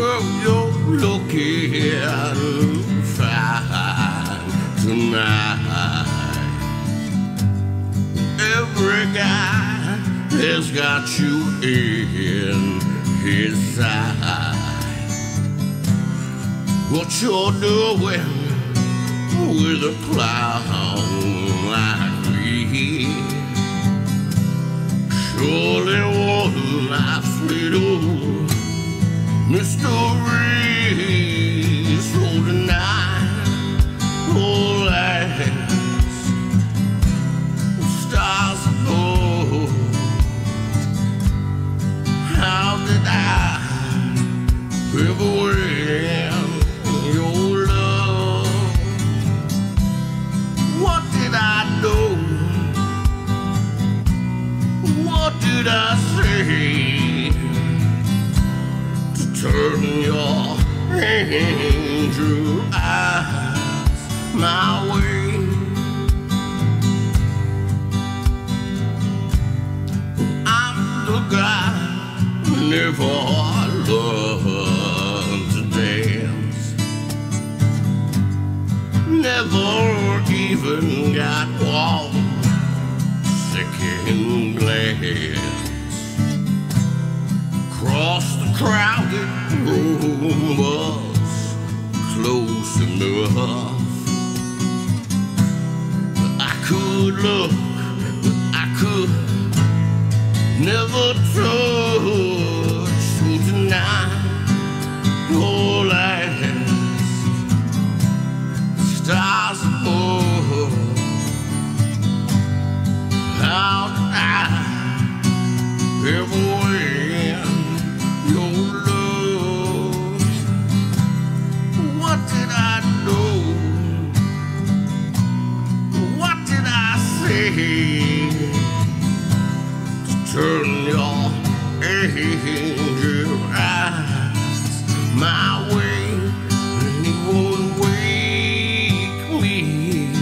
Girl, you're looking fine tonight. Every guy has got you in his sight. What you're doing with a clown like me surely won't last little mystery. So tonight, oh last stars above. How did I ever win your love? What did I do? What did I say your angel eyes my way? I'm the guy never learned to dance. Never even got one second glance. Across the crowded room was close enough. I could look, but I could never touch you tonight. Oh, last stars above. Did I ever turn your angel eyes my way. And it won't wake me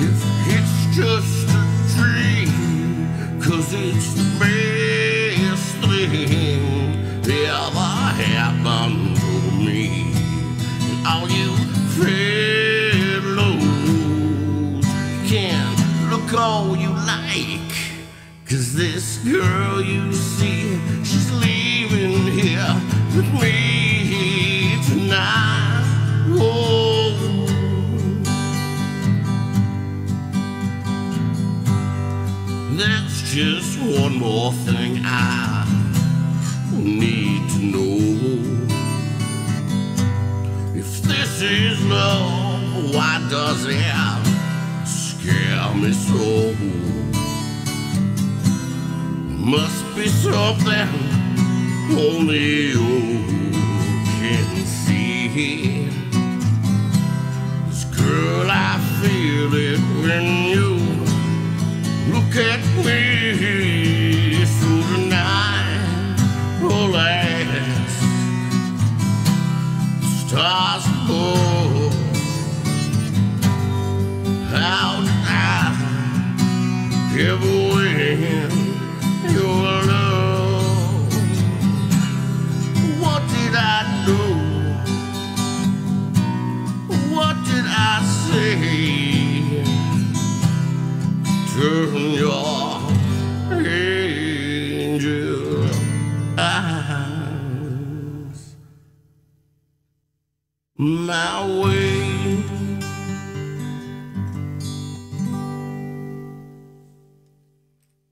if it's just a dream. Cause it's the best thing that ever happened to me. And all you fellows girl you see, she's leaving here with me tonight. Oh. There's just one more thing I need to know. If this is love, why does it scare me so? Must be something only you can see. 'Cause girl, I feel it when you look at me. So tonight, oh last stars. How did I ever win What did I do? What did I say? Turn your angel eyes my way.